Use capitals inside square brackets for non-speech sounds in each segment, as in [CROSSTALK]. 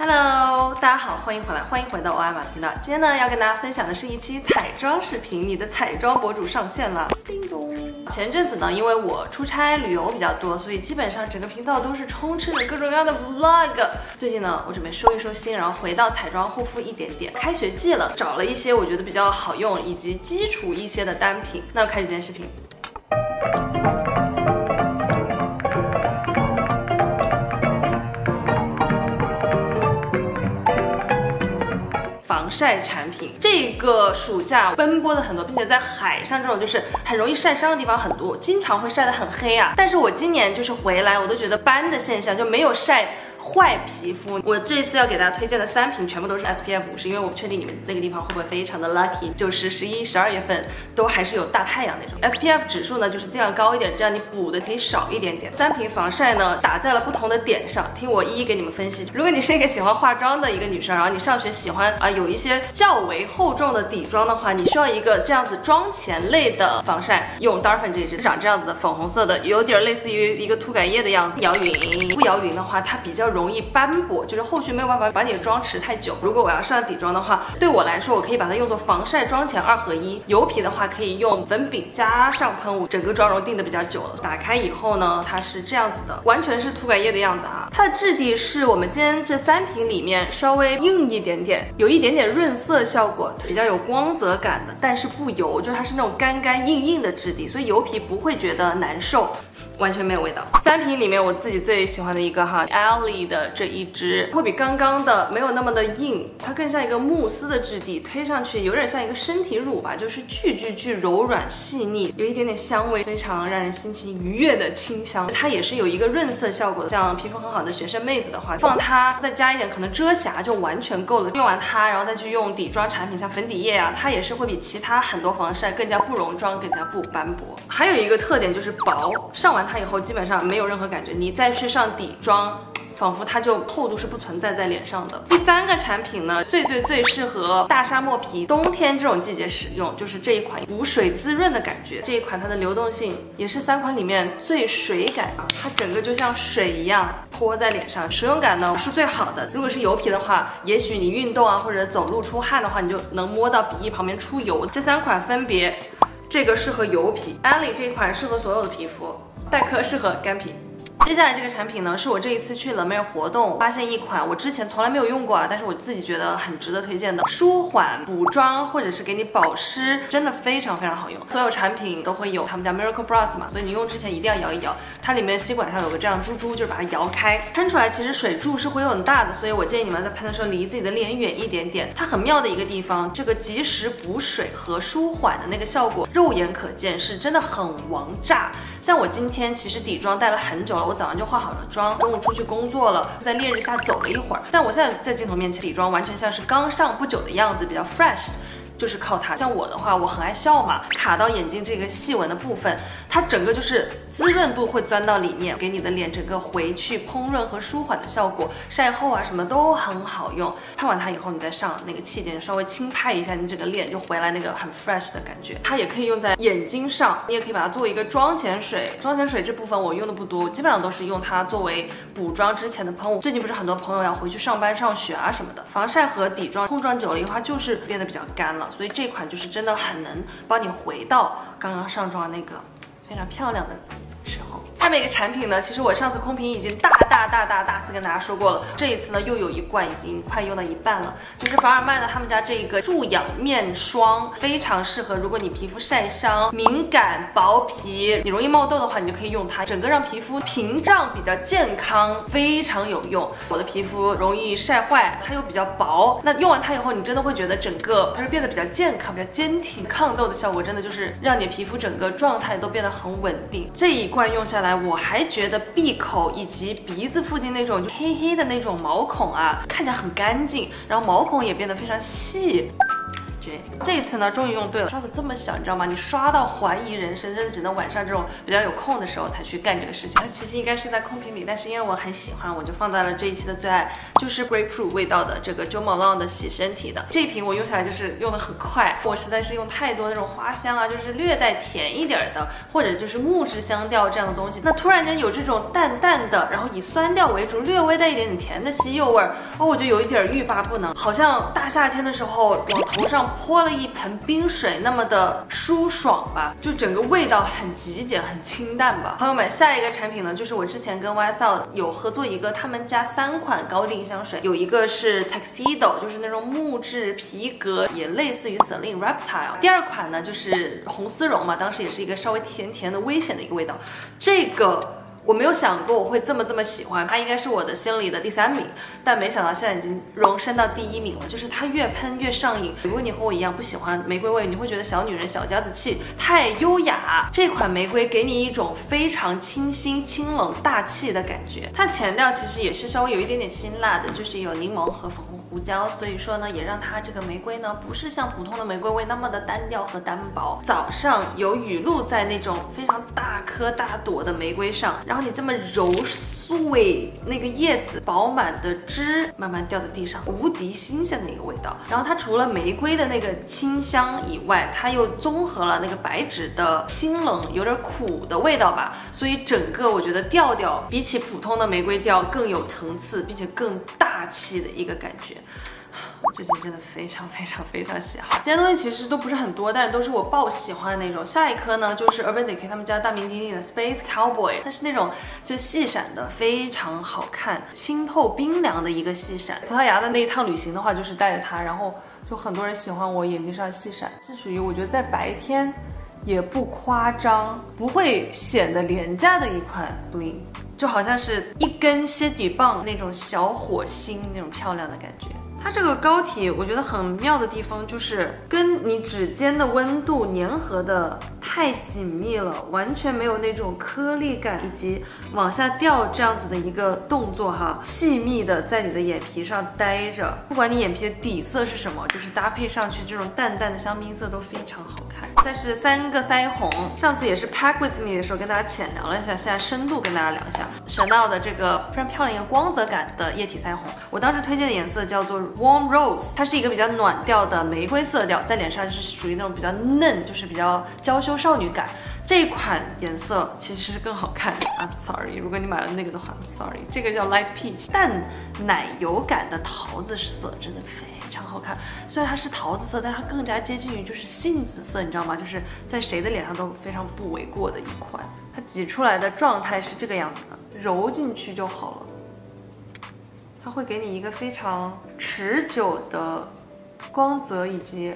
Hello，大家好，欢迎回来，欢迎回到欧爱玛频道。今天呢，要跟大家分享的是一期彩妆视频。你的彩妆博主上线了，叮咚！前阵子呢，因为我出差旅游比较多，所以基本上整个频道都是充斥着各种各样的 vlog。最近呢，我准备收一收心，然后回到彩妆护肤一点点。开学季了，找了一些我觉得比较好用以及基础一些的单品。那开始今天视频。防晒产品，这个暑假奔波的很多，并且在海上这种就是很容易晒伤的地方很多，经常会晒得很黑啊。但是我今年就是回来，我都觉得斑的现象就没有晒。坏皮肤，我这次要给大家推荐的三瓶全部都是 SPF 五十，因为我不确定你们那个地方会不会非常的 lucky，就是十一、十二月份都还是有大太阳那种。SPF 指数呢，就是尽量高一点，这样你补的可以少一点点。三瓶防晒呢，打在了不同的点上，听我一一给你们分析。如果你是一个喜欢化妆的一个女生，然后你上学喜欢啊有一些较为厚重的底妆的话，你需要一个这样子妆前类的防防晒，用 Darphin 这支，长这样子的粉红色的，有点类似于一个涂改液的样子，摇匀。不摇匀的话，它比较。容易斑驳，就是后续没有办法把你的妆持太久。如果我要上底妆的话，对我来说，我可以把它用作防晒妆前二合一。油皮的话，可以用粉饼加上喷雾，整个妆容定的比较久了。打开以后呢，它是这样子的，完全是涂改液的样子哈。它的质地是我们今天这三瓶里面稍微硬一点点，有一点点润色效果，比较有光泽感的，但是不油，就是它是那种干干硬硬硬的质地，所以油皮不会觉得难受。完全没有味道。三瓶里面我自己最喜欢的一个哈，Ellie 的这一支会比刚刚的没有那么的硬，它更像一个慕斯的质地，推上去有点像一个身体乳吧，就是巨巨巨柔软细腻，有一点点香味，非常让人心情愉悦的清香。它也是有一个润色效果的，像皮肤很好的学生妹子的话，放它再加一点可能遮瑕就完全够了。用完它，然后再去用底妆产品，像粉底液啊，它也是会比其他很多防晒更加不溶妆，更加不斑驳。还有一个特点就是薄，上完。它以后基本上没有任何感觉，你再去上底妆，仿佛它就厚度是不存在在脸上的。第三个产品呢，最最最适合大沙漠皮，冬天这种季节使用，就是这一款补水滋润的感觉。这一款它的流动性也是三款里面最水感啊，它整个就像水一样泼在脸上，使用感呢是最好的。如果是油皮的话，也许你运动啊或者走路出汗的话，你就能摸到鼻翼旁边出油。这三款分别，这个适合油皮，安利这一款适合所有的皮肤。黛珂适合干皮。接下来这个产品呢，是我这一次去冷妹活动发现一款我之前从来没有用过啊，但是我自己觉得很值得推荐的舒缓补妆或者是给你保湿，真的非常非常好用。所有产品都会有他们家 Miracle Broth 嘛，所以你用之前一定要摇一摇。它里面吸管上有个这样珠珠，就是把它摇开，喷出来其实水柱是会有很大的，所以我建议你们在喷的时候离自己的脸远一点点。它很妙的一个地方，这个及时补水和舒缓的那个效果，肉眼可见是真的很王炸。像我今天其实底妆带了很久了，我。早上就化好了妆，中午出去工作了，在烈日下走了一会儿，但我现在在镜头面前底妆完全像是刚上不久的样子，比较 fresh。就是靠它。像我的话，我很爱笑嘛，卡到眼睛这个细纹的部分，它整个就是滋润度会钻到里面，给你的脸整个回去烹润和舒缓的效果。晒后啊什么都很好用。喷完它以后，你再上那个气垫，稍微轻拍一下，你整个脸就回来那个很 fresh 的感觉。它也可以用在眼睛上，你也可以把它作为一个妆前水。妆前水这部分我用的不多，基本上都是用它作为补妆之前的喷雾。最近不是很多朋友要回去上班上学啊什么的，防晒和底妆碰撞久了以后，它就是变得比较干了。所以这款就是真的很能帮你回到刚刚上妆那个非常漂亮的。下面一个产品呢，其实我上次空瓶已经大大大大大肆跟大家说过了，这一次呢又有一罐已经快用到一半了，就是凡尔曼的他们家这个助养面霜，非常适合如果你皮肤晒伤、敏感、薄皮，你容易冒痘的话，你就可以用它，整个让皮肤屏障比较健康，非常有用。我的皮肤容易晒坏，它又比较薄，那用完它以后，你真的会觉得整个就是变得比较健康、比较坚挺，抗痘的效果真的就是让你皮肤整个状态都变得很稳定。这一罐用下来。我还觉得闭口以及鼻子附近那种黑黑的那种毛孔啊，看起来很干净，然后毛孔也变得非常细。这一次呢，终于用对了，刷的这么小，你知道吗？你刷到怀疑人生，真的只能晚上这种比较有空的时候才去干这个事情。它其实应该是在空瓶里，但是因为我很喜欢，我就放在了这一期的最爱，就是 grapefruit 味道的这个 Jo Malone 的洗身体的这瓶，我用下来就是用的很快。我实在是用太多那种花香啊，就是略带甜一点的，或者就是木质香调这样的东西。那突然间有这种淡淡的，然后以酸调为主，略微带一点点甜的西柚味儿，哦，我就有一点欲罢不能，好像大夏天的时候往头上泼了一盆冰水那么的舒爽吧，就整个味道很极简，很清淡吧。朋友们，下一个产品呢，就是我之前跟 YSL 有合作一个，他们家三款高定香水，有一个是 Tuxedo，就是那种木质皮革，也类似于 Celine Reptile。第二款呢，就是红丝绒嘛，当时也是一个稍微甜甜的、危险的一个味道，这个。我没有想过我会这么这么喜欢它，应该是我的心里的第三名，但没想到现在已经荣升到第一名了。就是它越喷越上瘾。如果你和我一样不喜欢玫瑰味，你会觉得小女人小家子气太优雅。这款玫瑰给你一种非常清新、清冷、大气的感觉。它前调其实也是稍微有一点点辛辣的，就是有柠檬和粉红胡椒，所以说呢，也让它这个玫瑰呢不是像普通的玫瑰味那么的单调和单薄。早上有雨露在那种非常大颗大朵的玫瑰上，然后。你这么揉碎那个叶子，饱满的汁慢慢掉在地上，无敌新鲜的一个味道。然后它除了玫瑰的那个清香以外，它又综合了那个白芷的清冷、有点苦的味道吧。所以整个我觉得调调比起普通的玫瑰调更有层次，并且更大气的一个感觉。我最近真的非常非常非常喜好，今天东西其实都不是很多，但是都是我爆喜欢的那种。下一颗呢，就是 Urban Decay 他们家大名鼎鼎的 Space Cowboy，它是那种就细闪的，非常好看，清透冰凉的一个细闪。葡萄牙的那一趟旅行的话，就是带着它，然后就很多人喜欢我眼睛上细闪，是属于我觉得在白天也不夸张，不会显得廉价的一款 bling，就好像是一根仙女棒那种小火星那种漂亮的感觉。它这个膏体，我觉得很妙的地方就是跟你指尖的温度粘合的太紧密了，完全没有那种颗粒感以及往下掉这样子的一个动作哈，细密的在你的眼皮上待着，不管你眼皮的底色是什么，就是搭配上去这种淡淡的香槟色都非常好看。再是三个腮红，上次也是 Pack with me 的时候跟大家浅聊了一下，现在深度跟大家聊一下 Chanel 的这个非常漂亮一个光泽感的液体腮红，我当时推荐的颜色叫做。Warm Rose，它是一个比较暖调的玫瑰色调，在脸上是属于那种比较嫩，就是比较娇羞少女感。这款颜色其实是更好看。I'm sorry，如果你买了那个的话，I'm sorry。这个叫 Light Peach，淡奶油感的桃子色，真的非很好看。虽然它是桃子色，但它更加接近于就是杏子色，你知道吗？就是在谁的脸上都非常不为过的一款。它挤出来的状态是这个样子的，揉进去就好了。它会给你一个非常持久的光泽以及。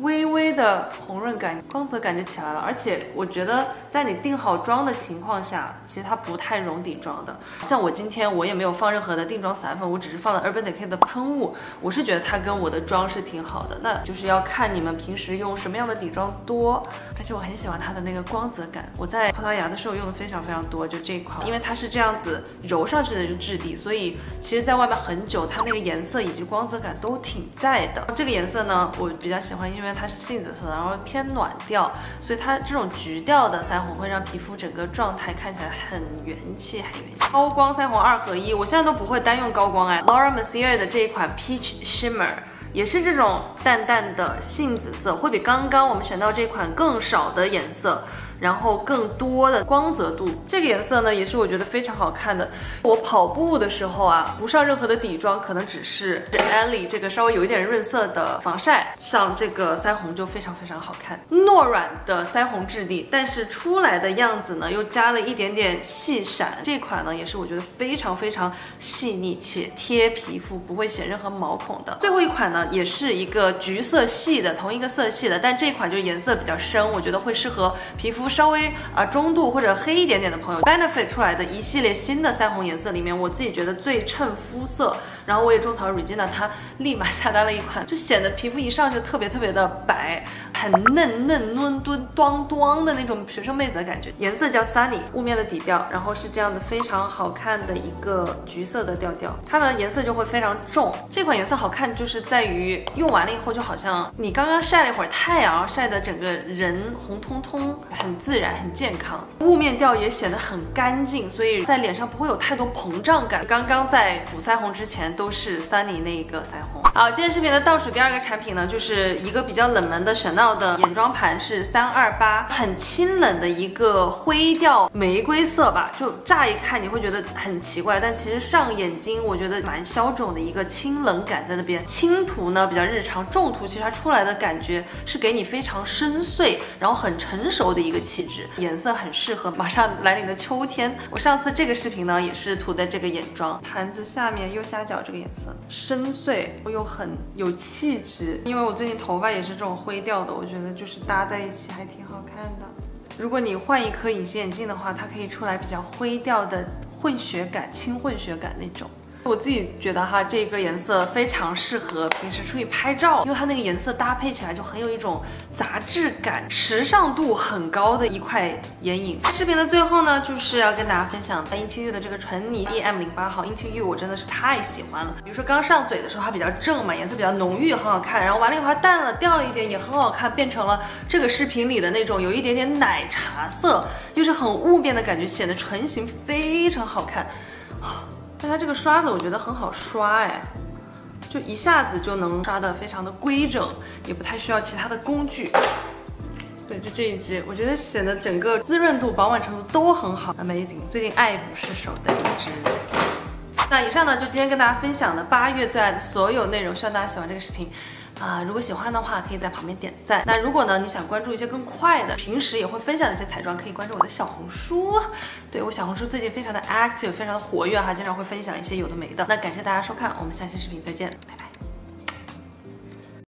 微微的红润感，光泽感就起来了。而且我觉得，在你定好妆的情况下，其实它不太容底妆的。像我今天我也没有放任何的定妆散粉，我只是放了 Urban Decay 的喷雾。我是觉得它跟我的妆是挺好的。那就是要看你们平时用什么样的底妆多。而且我很喜欢它的那个光泽感。我在葡萄牙的时候用的非常非常多，就这款，因为它是这样子揉上去的一个质地，所以其实在外面很久，它那个颜色以及光泽感都挺在的。这个颜色呢，我比较喜欢，因为。它是杏子色，然后偏暖调，所以它这种橘调的腮红会让皮肤整个状态看起来很元气，很元气。高光腮红二合一，我现在都不会单用高光哎。Laura Mercier 的这一款 Peach Shimmer 也是这种淡淡的杏子色，会比刚刚我们选到这款更少的颜色。然后更多的光泽度，这个颜色呢也是我觉得非常好看的。我跑步的时候啊，不上任何的底妆，可能只是 Ellie 这个稍微有一点润色的防晒，上这个腮红就非常非常好看。糯软的腮红质地，但是出来的样子呢又加了一点点细闪。这款呢也是我觉得非常非常细腻且贴皮肤，不会显任何毛孔的。最后一款呢也是一个橘色系的，同一个色系的，但这款就颜色比较深，我觉得会适合皮肤。稍微啊中度或者黑一点点的朋友，Benefit 出来的一系列新的腮红颜色里面，我自己觉得最衬肤色，然后我也种草 Regina，她立马下单了一款，就显得皮肤一上就特别特别的白，很嫩嫩嫩墩端端的那种学生妹子的感觉。颜色叫 Sunny，雾面的底调，然后是这样的非常好看的一个橘色的调调，它的颜色就会非常重。这款颜色好看就是在于用完了以后就好像你刚刚晒了一会儿太阳，晒的整个人红彤彤，很自然，很健康。雾面调也显得很干净，所以在脸上不会有太多膨胀感。刚刚在补腮红之前都是 Sunny 那个腮红。好，今天视频的倒数第二个产品呢，就是一个比较冷门的 Chanel 的眼妆盘，是三二八，很清冷的一个灰调玫瑰色吧，就乍一看你会觉得很奇怪，但其实上眼睛我觉得蛮消肿的一个清冷感在那边。轻涂呢比较日常，重涂其实它出来的感觉是给你非常深邃，然后很成熟的一个气质，颜色很适合马上来临的秋天。我上次这个视频呢也是涂的这个眼妆，盘子下面右下角这个颜色深邃又很有气质，因为我最近头发也是这种灰调的，我觉得就是搭在一起还挺好看的。如果你换一颗隐形眼镜的话，它可以出来比较灰调的混血感、轻混血感那种。我自己觉得哈，这个颜色非常适合平时出去拍照，因为它那个颜色搭配起来就很有一种杂质感，时尚度很高的一块眼影。视频的最后呢，就是要跟大家分享 [LAUGHS] Into You 的这个唇泥 E M 零八号 Into You，我真的是太喜欢了。比如说刚上嘴的时候，它比较正嘛，颜色比较浓郁，很好看。然后完了以后它淡了，掉了一点也很好看，变成了这个视频里的那种有一点点奶茶色，又是很雾面的感觉，显得唇形非常好看。但它这个刷子我觉得很好刷哎，就一下子就能刷的非常的规整，也不太需要其他的工具。对，就这一支，我觉得显得整个滋润度、饱满程度都很好，amazing。最近爱不释手的一支。那以上呢，就今天跟大家分享的八月最爱的所有内容，希望大家喜欢这个视频。啊，如果喜欢的话，可以在旁边点赞。那如果呢，你想关注一些更快的，平时也会分享的一些彩妆，可以关注我的小红书。对我小红书最近非常的 active，非常的活跃哈，经常会分享一些有的没的。那感谢大家收看，我们下期视频再见。